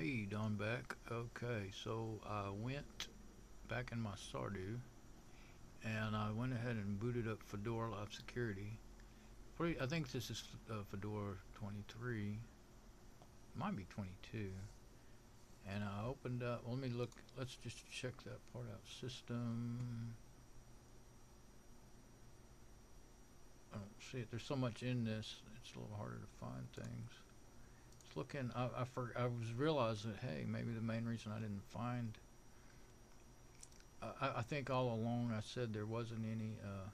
Hey, Don Beck. Okay, so I went back in my Stardew and I went ahead and booted up Fedora Live Security. Pretty, I think this is uh, Fedora 23. Might be 22. And I opened up, let me look, let's just check that part out. System. I don't see it. There's so much in this, it's a little harder to find things. Looking, I, I, for, I was realizing, hey, maybe the main reason I didn't find I, I think all along I said there wasn't any. Uh,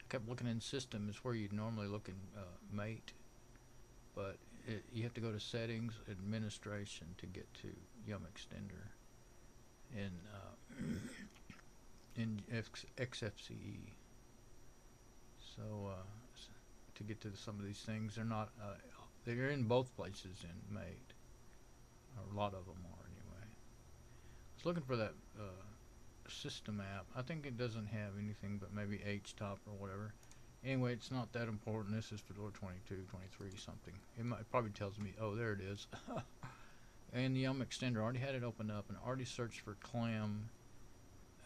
I kept looking in system is where you'd normally look in uh, mate, but it, you have to go to settings, administration to get to Yum Extender, in uh, in X, XFCE. So uh, to get to some of these things, they're not. Uh, they're in both places in mate. a lot of them are anyway. I was looking for that. Uh, system app. I think it doesn't have anything but maybe HTOP or whatever. Anyway, it's not that important. This is Fedora 22, 23, something. It might probably tells me, oh, there it is. and the Yum extender already had it opened up and already searched for clam,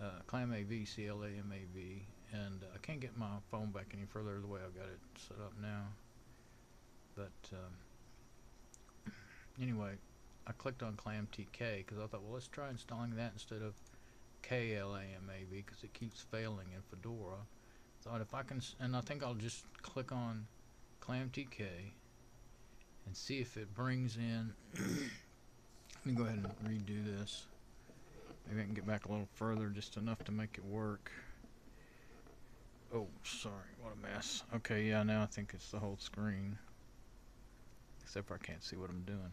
uh, ClamAV, C-L-A-M-A-V, and uh, I can't get my phone back any further the way I've got it set up now. But um, anyway, I clicked on clam TK because I thought, well, let's try installing that instead of KLAMAV because it keeps failing in Fedora. Thought if I can, and I think I'll just click on ClamTK and see if it brings in. Let me go ahead and redo this. Maybe I can get back a little further, just enough to make it work. Oh, sorry, what a mess. Okay, yeah, now I think it's the whole screen. Except I can't see what I'm doing.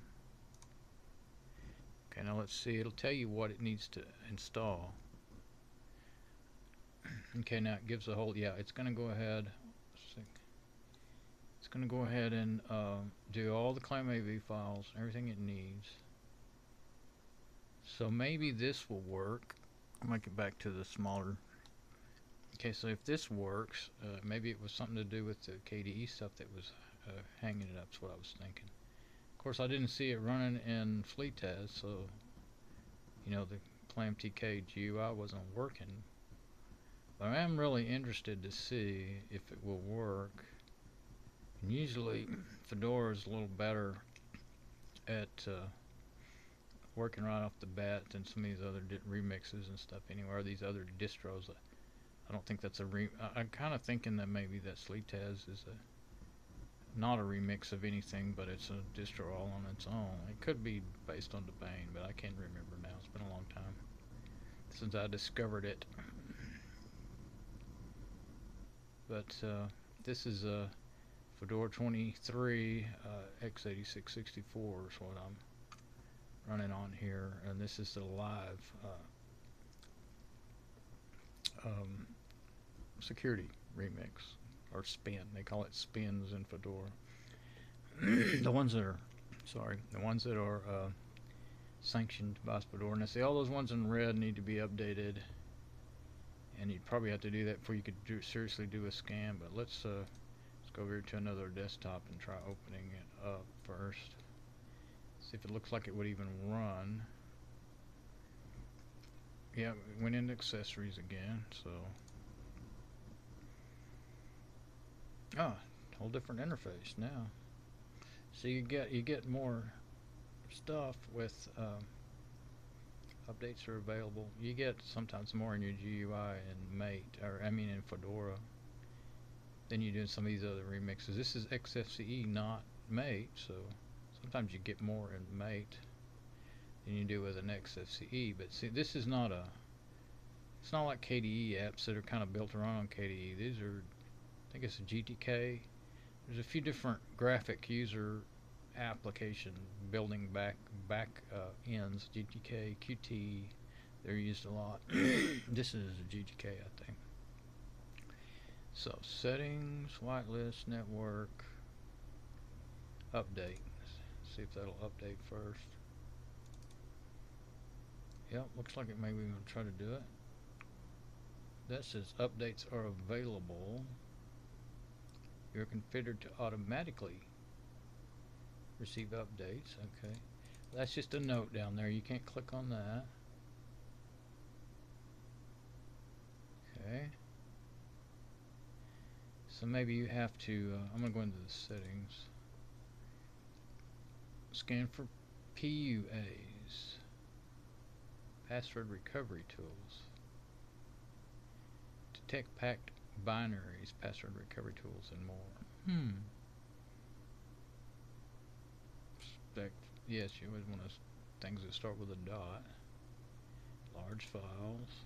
Okay, now let's see. It'll tell you what it needs to install. okay, now it gives a whole, yeah, it's going to go ahead, it's going to go ahead and uh, do all the ClamAV files, everything it needs. So maybe this will work. I might get back to the smaller. Okay, so if this works, uh, maybe it was something to do with the KDE stuff that was uh, hanging it up, is what I was thinking Of course, I didn't see it running in Fleetaz, so you know the ClamTK GUI wasn't working. But I am really interested to see if it will work. And usually, Fedora is a little better at uh, working right off the bat than some of these other remixes and stuff. Anyway, these other distros. I don't think that's a re. I, I'm kind of thinking that maybe that Fleetaz is a not a remix of anything, but it's a distro all on its own. It could be based on Debian, but I can't remember now. It's been a long time since I discovered it. But uh, this is a Fedora 23 uh, x8664 is what I'm running on here, and this is the live uh, um, security remix or spin. They call it spins in Fedora. the ones that are, sorry, the ones that are uh, sanctioned by Fedora. And I see, all those ones in red need to be updated, and you'd probably have to do that before you could do, seriously do a scan. But let's uh, let's go over to another desktop and try opening it up first. See if it looks like it would even run. Yeah, went into accessories again, so Ah, whole different interface now. So you get you get more stuff with um, updates are available. You get sometimes more in your GUI and Mate, or I mean in Fedora, than you do in some of these other remixes. This is XFCE, not Mate, so sometimes you get more in Mate than you do with an XFCE. But see, this is not a. It's not like KDE apps that are kind of built around KDE. These are think it's a GTK. There's a few different graphic user application building back back uh, ends. GTK, Qt, they're used a lot. this is a GTK, I think. So settings, whitelist, network, update. Let's see if that'll update first. Yep, looks like it maybe going to try to do it. That says updates are available you're configured to automatically receive updates okay That's just a note down there. You can't click on that. Okay. So maybe you have to, uh, I'm going to go into the settings. Scan for PUAs. Password recovery tools. Detect packed binaries, password recovery tools, and more. Hmm. Yes, you always want to things that start with a dot. Large files.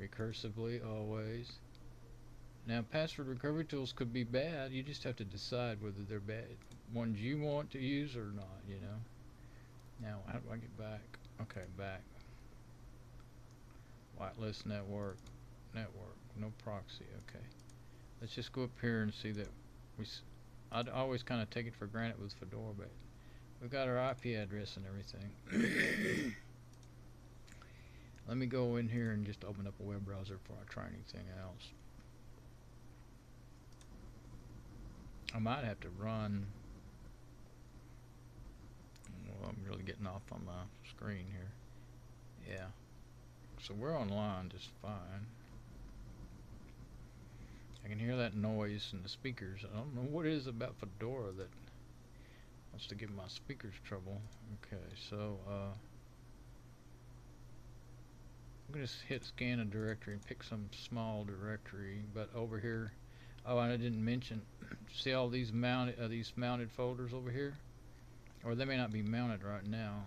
Recursively, always. Now, password recovery tools could be bad. You just have to decide whether they're bad ones you want to use or not, you know. Now, how do I get back? Okay, back. Whitelist network. Network. No proxy. Okay. Let's just go up here and see that we. I'd always kind of take it for granted with Fedora, but we've got our IP address and everything. Let me go in here and just open up a web browser before I try anything else. I might have to run. Well, I'm really getting off on my screen here. Yeah. So we're online just fine. I can hear that noise in the speakers. I don't know what it is about Fedora that wants to give my speakers trouble. Okay, so uh, I'm going to hit scan a directory and pick some small directory, but over here, oh, I didn't mention, see all these mounted, uh, these mounted folders over here? Or they may not be mounted right now.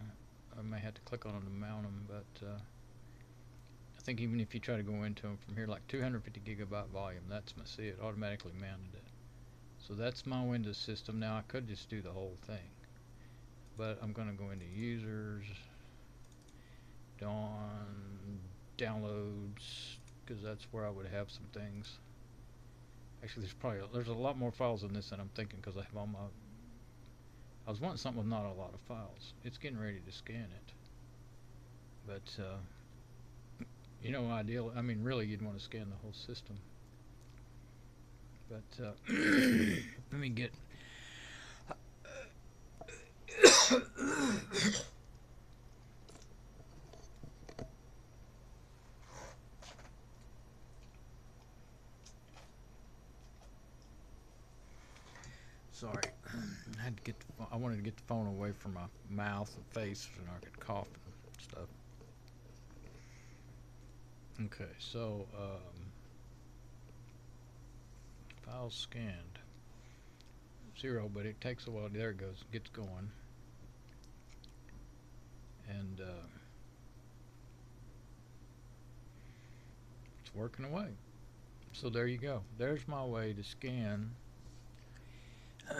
I may have to click on them to mount them, but uh, I think even if you try to go into them from here, like 250 gigabyte volume, that's my see it automatically mounted it. So that's my Windows system. Now I could just do the whole thing, but I'm going to go into users, Don, downloads, because that's where I would have some things. Actually, there's probably there's a lot more files in this than I'm thinking because I have all my. I was wanting something with not a lot of files. It's getting ready to scan it, but. Uh, you know, ideal. I mean, really, you'd want to scan the whole system. But uh, let me get. Sorry, I had to get. The, I wanted to get the phone away from my mouth and face, so I could cough and stuff. Okay, so um, files scanned. Zero, but it takes a while. There it goes. Gets going. And uh, it's working away. So there you go. There's my way to scan.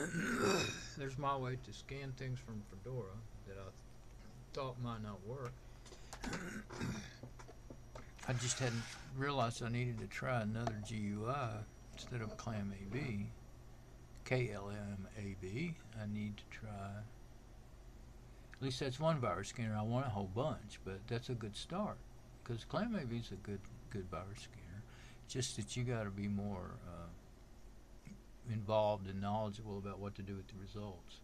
There's my way to scan things from Fedora that I thought might not work. I just hadn't realized I needed to try another GUI instead of ClamAV, KLAMAV. I need to try, at least that's one virus scanner. I want a whole bunch, but that's a good start because ClamAV is a good good virus scanner. Just that you got to be more uh, involved and knowledgeable about what to do with the results.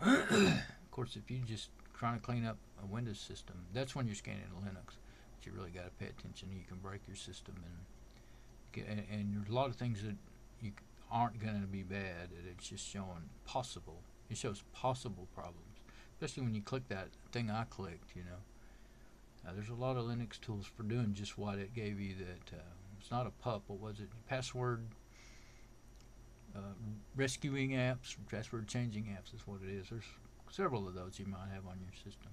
of course, if you just trying to clean up a Windows system, that's when you're scanning Linux you really got to pay attention. You can break your system and and, there's a lot of things that you aren't going to be bad. It's just showing possible. It shows possible problems, especially when you click that thing I clicked. You know, uh, there's a lot of Linux tools for doing just what it gave you. That uh, it's not a pup. What was it? Password. Uh, rescuing apps, password changing apps is what it is. There's several of those you might have on your system.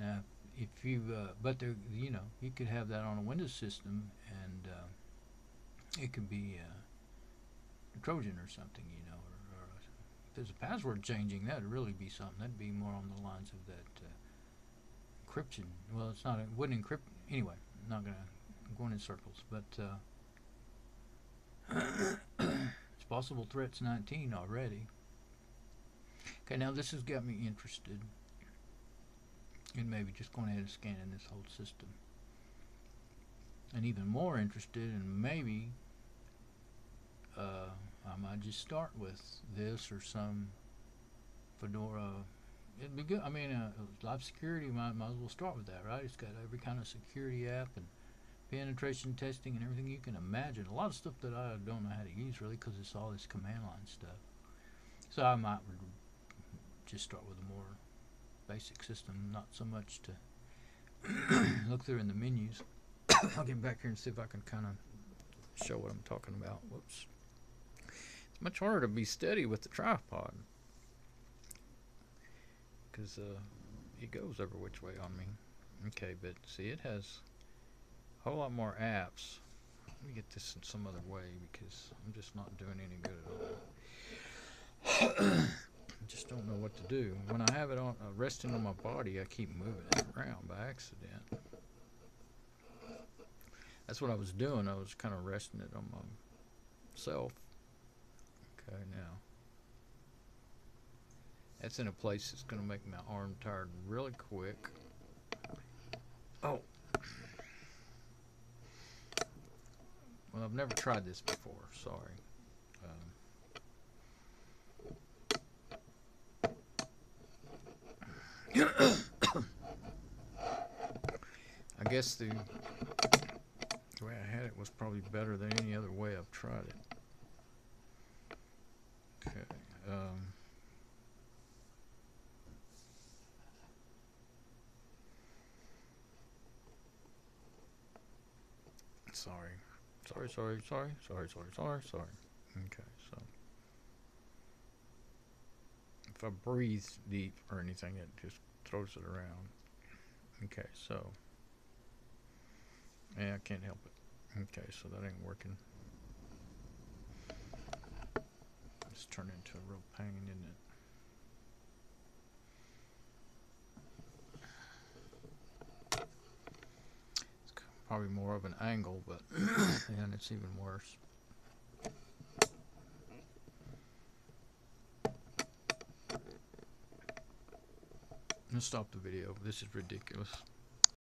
Now, if you uh, but there you know you could have that on a Windows system and uh, it could be uh, a Trojan or something you know or, or if there's a password changing that'd really be something. That'd be more on the lines of that uh, encryption. Well it's not it wouldn't encrypt anyway I'm not gonna I'm going in circles but uh, it's possible threats 19 already. Okay now this has got me interested and maybe just going ahead and scanning this whole system. And even more interested in maybe uh, I might just start with this or some Fedora. It'd be good. I mean, uh, live security might, might as well start with that, right? It's got every kind of security app and penetration testing and everything you can imagine. A lot of stuff that I don't know how to use really because it's all this command line stuff. So I might just start with a more basic system, not so much to look through in the menus. I'll get back here and see if I can kind of show what I'm talking about. Whoops. It's much harder to be steady with the tripod because uh, it goes every which way on me. Okay, but see, it has a whole lot more apps. Let me get this in some other way because I'm just not doing any good at all. I just don't know what to do. When I have it on uh, resting on my body, I keep moving it around by accident. That's what I was doing. I was kind of resting it on myself. Okay, now. That's in a place that's going to make my arm tired really quick. Oh. Well, I've never tried this before. Sorry. Um, I guess the, the way I had it was probably better than any other way I've tried it. Okay. Um, sorry. Sorry, sorry, sorry, sorry, sorry, sorry, sorry. Okay, so if I breathe deep or anything, it just throws it around. Okay, so yeah, I can't help it. Okay, so that ain't working. It's turned into a real pain, isn't it? It's probably more of an angle, but and it's even worse. Stop the video. This is ridiculous.